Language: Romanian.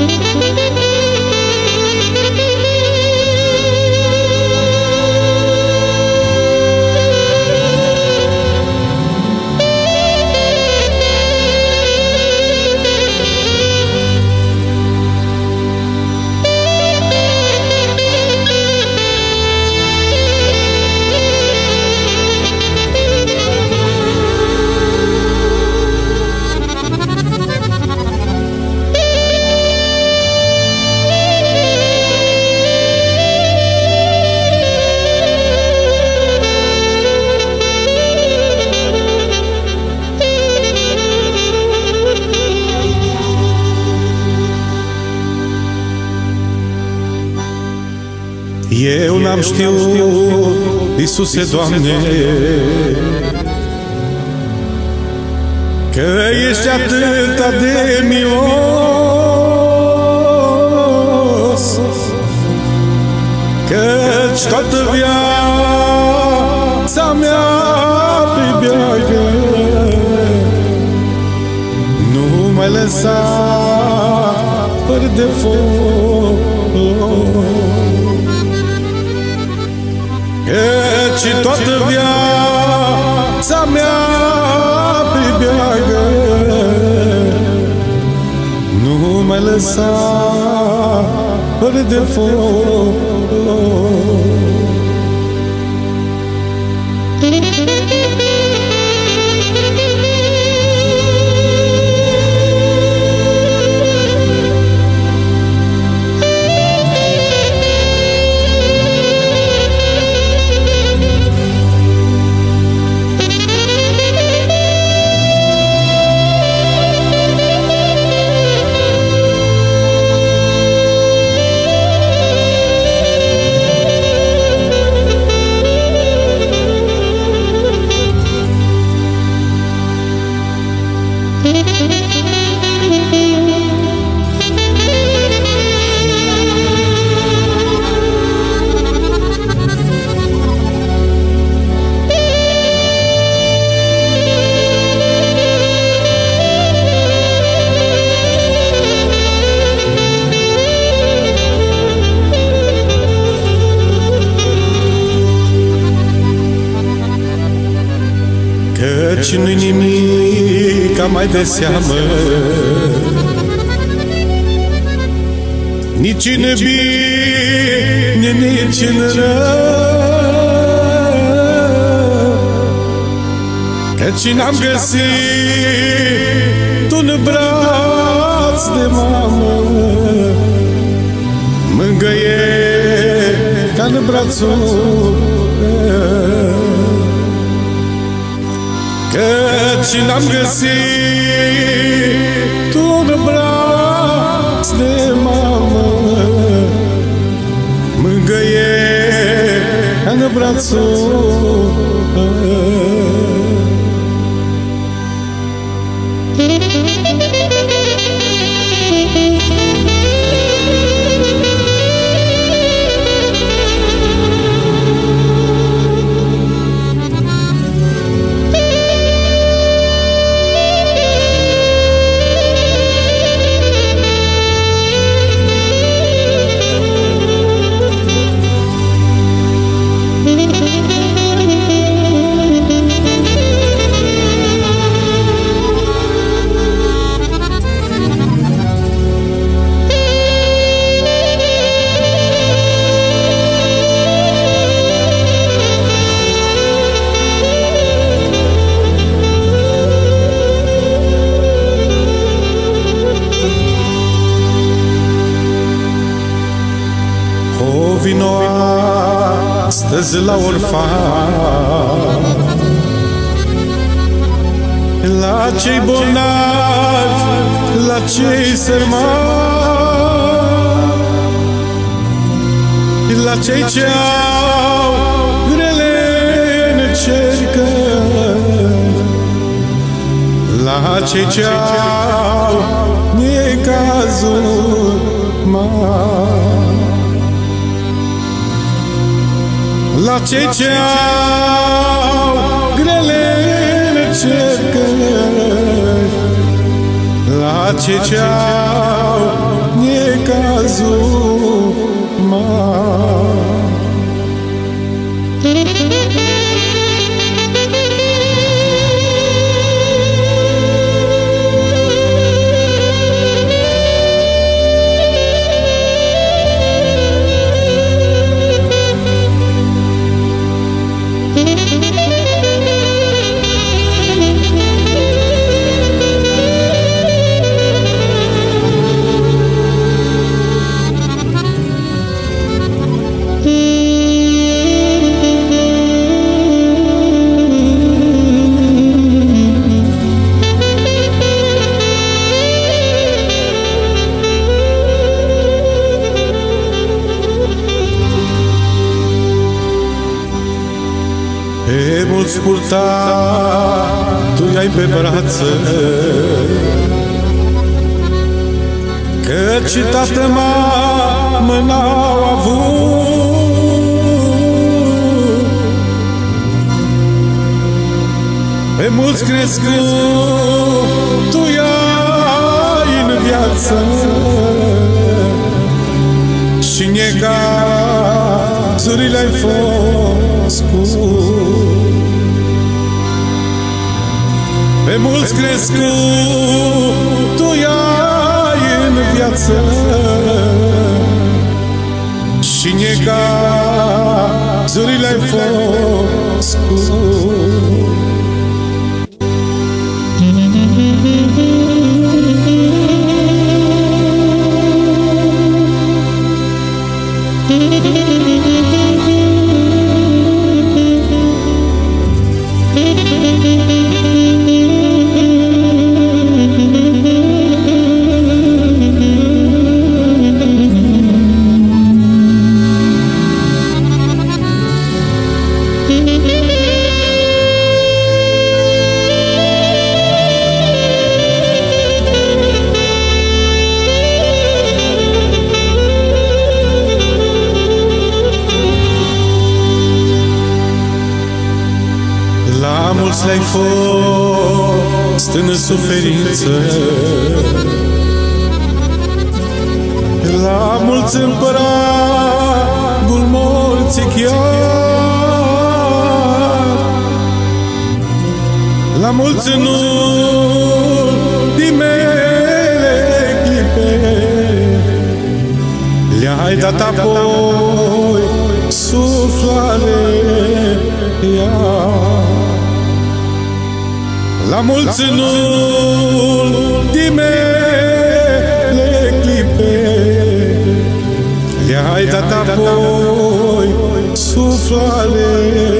Müzik Eu n-am știut, Iisuse, Doamne, Că ești atât de milos Căci toată viața mea pe beagă Nu mai lăsa fără de foc Căci toată viața mea pe beagă Nu mai lăsa fără de foc Căci nu-i nimic mai de seamă. Nici în bine, nici în rău. Căci n-am găsit un braț de mamă. Mângăie ca în brațul meu Căci n-am găsit un braț de mamă. Mângăie în brațul vino astăzi la orfan. La cei bolnavi, la cei sărmani La cei ce au grele încercări La cei ce au necazuri mari La cei ce au grele încercări La cei ce au cazul mai Pe mulți purta, tu ai pe brață Căci tată mamă n-au avut. Pe mulți crescut, tu ai în viață. Și negazurile ai fost cu Pe mulți crescut, tu ai în viață. Și negazurile ai fost cu La mulți le-ai fost în suferință. La mulți împăragul morții chiar. La mulți în ultimele clipe. Le-ai dat apoi la mulți în ultimele clipe. Le-ai dat apoi suflare